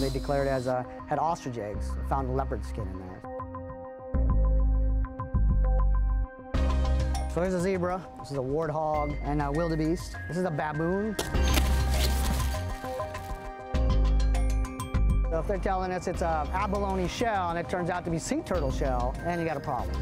They declared as uh, had ostrich eggs, found leopard skin in there. So here's a zebra, this is a warthog, and a wildebeest. This is a baboon. So if they're telling us it's a abalone shell and it turns out to be sea turtle shell, then you got a problem.